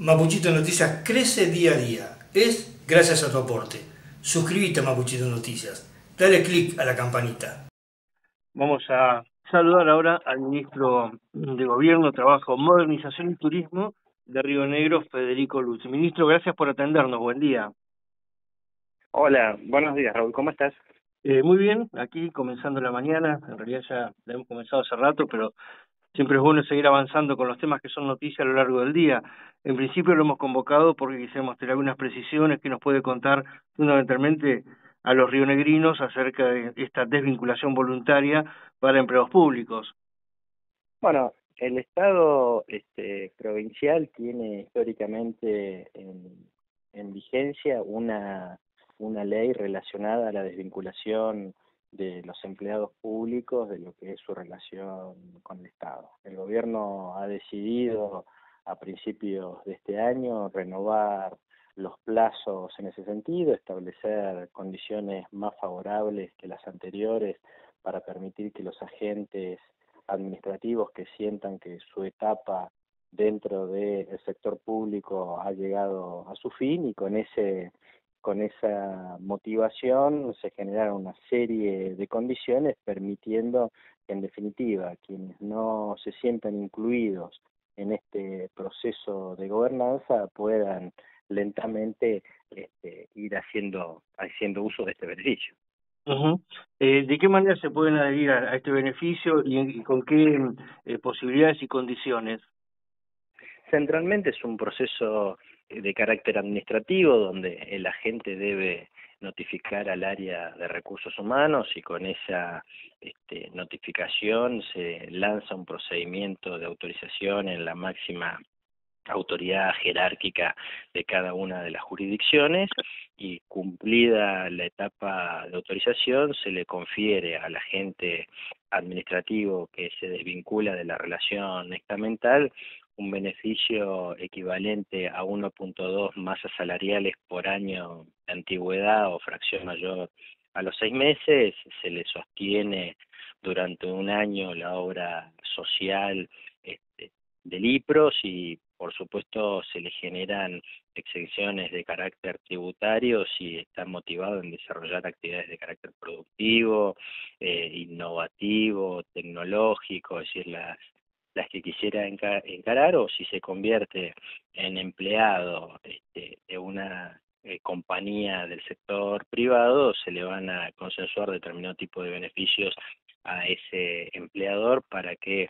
Mapuchito Noticias crece día a día. Es gracias a tu aporte. Suscríbete a Mapuchito Noticias. Dale clic a la campanita. Vamos a saludar ahora al ministro de Gobierno, Trabajo, Modernización y Turismo de Río Negro, Federico Luz. Ministro, gracias por atendernos. Buen día. Hola, buenos días, Raúl. ¿Cómo estás? Eh, muy bien, aquí comenzando la mañana. En realidad ya la hemos comenzado hace rato, pero siempre es bueno seguir avanzando con los temas que son noticias a lo largo del día. En principio lo hemos convocado porque quisiéramos tener algunas precisiones que nos puede contar fundamentalmente a los rionegrinos acerca de esta desvinculación voluntaria para empleados públicos. Bueno, el Estado este, provincial tiene históricamente en, en vigencia una, una ley relacionada a la desvinculación de los empleados públicos de lo que es su relación con el Estado. El gobierno ha decidido a principios de este año renovar los plazos en ese sentido, establecer condiciones más favorables que las anteriores para permitir que los agentes administrativos que sientan que su etapa dentro del sector público ha llegado a su fin y con ese con esa motivación se generaron una serie de condiciones permitiendo que en definitiva quienes no se sientan incluidos en este proceso de gobernanza puedan lentamente este, ir haciendo haciendo uso de este beneficio. eh, ¿De qué manera se pueden adherir a, este beneficio y, con qué eh, posibilidades y condiciones? Centralmente es un proceso de carácter administrativo donde el agente debe notificar al área de recursos humanos y con esa este, notificación se lanza un procedimiento de autorización en la máxima autoridad jerárquica de cada una de las jurisdicciones y cumplida la etapa de autorización se le confiere al agente administrativo que se desvincula de la relación estamental un beneficio equivalente a 1.2 masas salariales por año de antigüedad o fracción mayor a los seis meses, se le sostiene durante un año la obra social este, del IPROS y por supuesto se le generan exenciones de carácter tributario si está motivado en desarrollar actividades de carácter productivo, eh, innovativo, tecnológico, es decir, las las que quisiera encarar o si se convierte en empleado este, de una eh, compañía del sector privado, se le van a consensuar determinado tipo de beneficios a ese empleador para que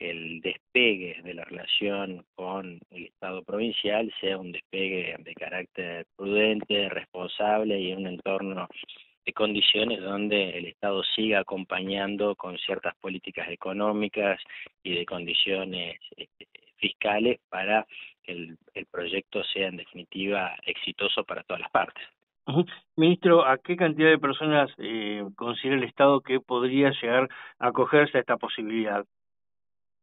el despegue de la relación con el Estado provincial sea un despegue de carácter prudente, responsable y en un entorno de condiciones donde el Estado siga acompañando con ciertas políticas económicas y de condiciones este, fiscales para que el, proyecto sea en definitiva exitoso para todas las partes. Ministro, ¿a qué cantidad de personas eh, considera el Estado que podría llegar a acogerse a esta posibilidad?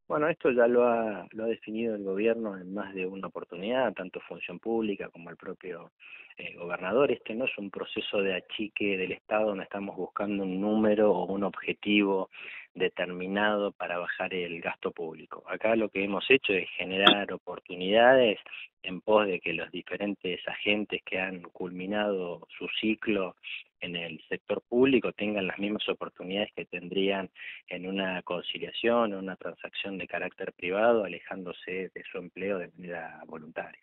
Bueno, esto ya lo ha, lo ha definido el gobierno en más de una oportunidad, tanto función pública como el propio eh, gobernador. Este no es un proceso de achique del Estado donde estamos buscando un número o un objetivo determinado para bajar el gasto público. Acá lo que hemos hecho es generar oportunidades en pos de que los diferentes agentes que han culminado su ciclo en el sector público tengan las mismas oportunidades que tendrían en una conciliación o una transacción de carácter privado, alejándose de su empleo de manera voluntaria.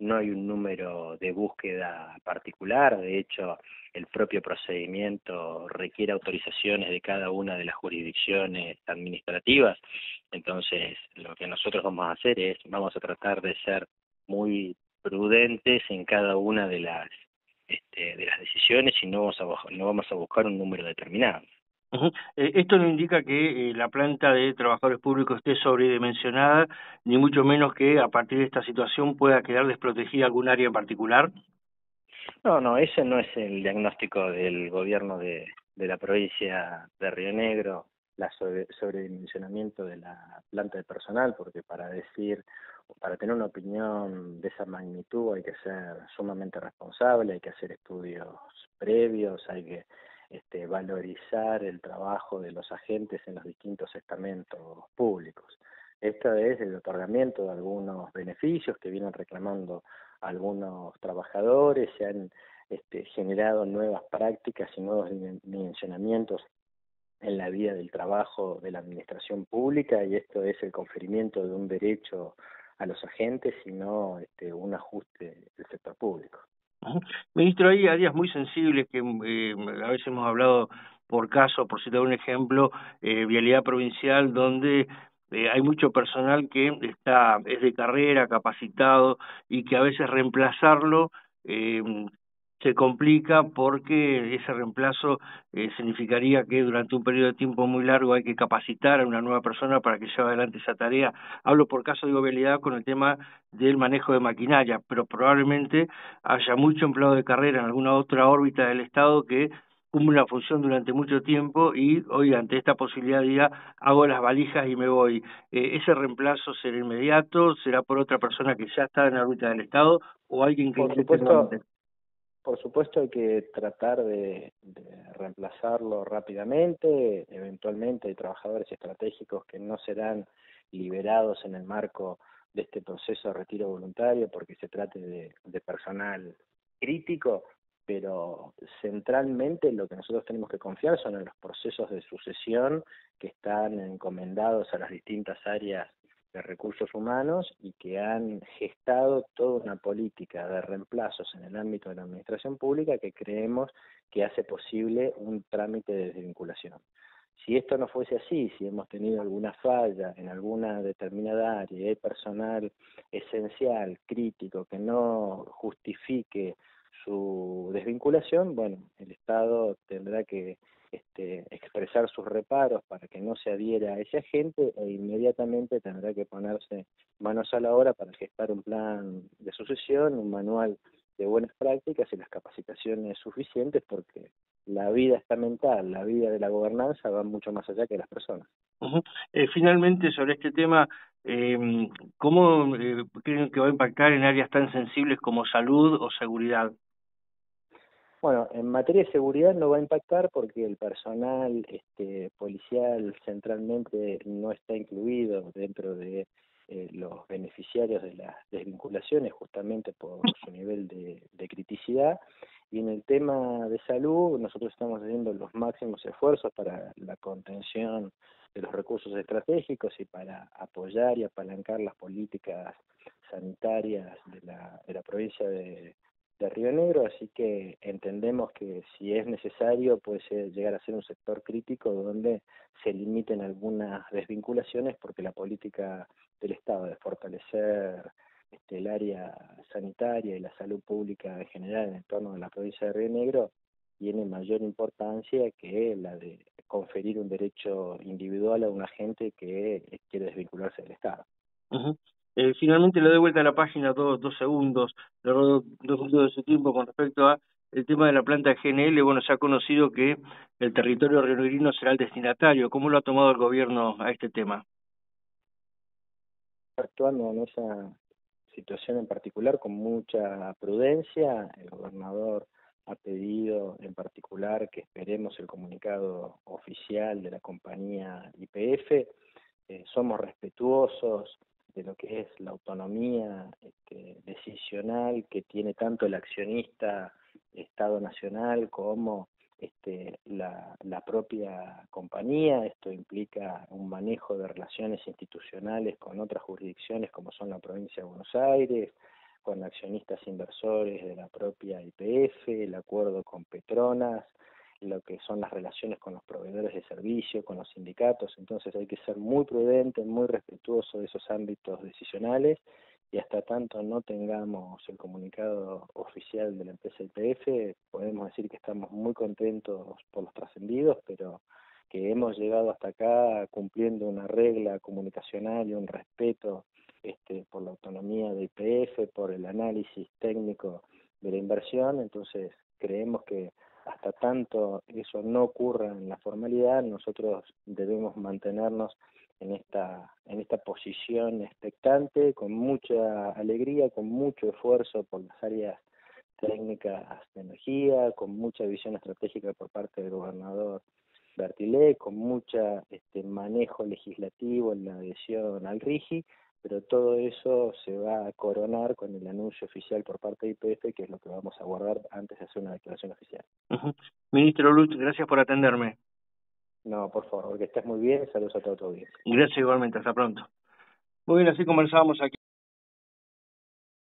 No hay un número de búsqueda particular, de hecho el propio procedimiento requiere autorizaciones de cada una de las jurisdicciones administrativas, entonces lo que nosotros vamos a hacer es, vamos a tratar de ser muy prudentes en cada una de las este, de las decisiones y no vamos a no vamos a buscar un número determinado. Eh, esto no indica que eh, la planta de trabajadores públicos esté sobredimensionada, ni mucho menos que a partir de esta situación pueda quedar desprotegida algún área en particular. No, no, ese no es el diagnóstico del gobierno de, de la provincia de Río Negro, la sobredimensionamiento de la planta de personal, porque para decir, para tener una opinión de esa magnitud hay que ser sumamente responsable, hay que hacer estudios previos, hay que este, valorizar el trabajo de los agentes en los distintos estamentos públicos. Esta es el otorgamiento de algunos beneficios que vienen reclamando algunos trabajadores, se han este, generado nuevas prácticas y nuevos dimensionamientos en la vida del trabajo de la administración pública y esto es el conferimiento de un derecho a los agentes y no este, un ajuste del sector público. Ministro, hay áreas muy sensibles que eh, a veces hemos hablado por caso, por citar un ejemplo, eh, vialidad provincial, donde eh, hay mucho personal que está es de carrera, capacitado y que a veces reemplazarlo eh, se complica porque ese reemplazo eh, significaría que durante un periodo de tiempo muy largo hay que capacitar a una nueva persona para que lleve adelante esa tarea. Hablo por caso de movilidad con el tema del manejo de maquinaria, pero probablemente haya mucho empleado de carrera en alguna otra órbita del Estado que cumple una función durante mucho tiempo y hoy ante esta posibilidad diga hago las valijas y me voy. Eh, ¿Ese reemplazo será inmediato? ¿Será por otra persona que ya está en la órbita del Estado o alguien que... Por supuesto, por supuesto hay que tratar de, reemplazarlo rápidamente, eventualmente hay trabajadores estratégicos que no serán liberados en el marco de este proceso de retiro voluntario porque se trate de, personal crítico, pero centralmente lo que nosotros tenemos que confiar son en los procesos de sucesión que están encomendados a las distintas áreas de recursos humanos y que han gestado toda una política de reemplazos en el ámbito de la administración pública que creemos que hace posible un trámite de desvinculación. Si esto no fuese así, si hemos tenido alguna falla en alguna determinada área, hay personal esencial, crítico, que no justifique su desvinculación, bueno, el Estado tendrá que este, expresar sus reparos para que no se adhiera a ese agente e inmediatamente tendrá que ponerse manos a la obra para gestar un plan de sucesión, un manual de buenas prácticas y las capacitaciones suficientes porque la vida estamental, la vida de la gobernanza va mucho más allá que las personas. eh, finalmente, sobre este tema, eh, ¿cómo creen que va a impactar en áreas tan sensibles como salud o seguridad? Bueno, en materia de seguridad no va a impactar porque el personal este, policial centralmente no está incluido dentro de eh, los beneficiarios de las desvinculaciones justamente por su nivel de, de criticidad. Y en el tema de salud, nosotros estamos haciendo los máximos esfuerzos para la contención de los recursos estratégicos y para apoyar y apalancar las políticas sanitarias de la, de la provincia de de Río Negro, así que entendemos que si es necesario puede llegar a ser un sector crítico donde se limiten algunas desvinculaciones porque la política del Estado de fortalecer este, el área sanitaria y la salud pública en general en el torno de la provincia de Río Negro tiene mayor importancia que la de conferir un derecho individual a un agente que quiere desvincularse del Estado. Eh, finalmente le doy vuelta a la página dos, dos segundos, le robo dos segundos de su tiempo con respecto a el tema de la planta GNL. Bueno, se ha conocido que el territorio rionegrino será el destinatario. ¿Cómo lo ha tomado el gobierno a este tema? Actuando en esa situación en particular con mucha prudencia, el gobernador ha pedido en particular que esperemos el comunicado oficial de la compañía IPF. Eh, somos respetuosos de lo que es la autonomía este, decisional que tiene tanto el accionista Estado Nacional como este, la, la propia compañía. Esto implica un manejo de relaciones institucionales con otras jurisdicciones como son la provincia de Buenos Aires, con accionistas inversores de la propia IPF, el acuerdo con Petronas, lo que son las relaciones con los proveedores de servicio, con los sindicatos, entonces hay que ser muy prudente, muy respetuoso de esos ámbitos decisionales y hasta tanto no tengamos el comunicado oficial de la empresa IPF, podemos decir que estamos muy contentos por los trascendidos, pero que hemos llegado hasta acá cumpliendo una regla comunicacional y un respeto este, por la autonomía de IPF, por el análisis técnico de la inversión, entonces creemos que hasta tanto eso no ocurra en la formalidad, nosotros debemos mantenernos en esta, en esta posición expectante, con mucha alegría, con mucho esfuerzo por las áreas técnicas de energía, con mucha visión estratégica por parte del gobernador Bertilé, con mucha este, manejo legislativo en la adhesión al RIGI, pero todo eso se va a coronar con el anuncio oficial por parte de IPF, que es lo que vamos a guardar antes de hacer una declaración oficial. Ministro Lutz, gracias por atenderme. No, por favor, que estés muy bien, saludos a todo tu Gracias igualmente, hasta pronto. Muy bien, así conversábamos aquí.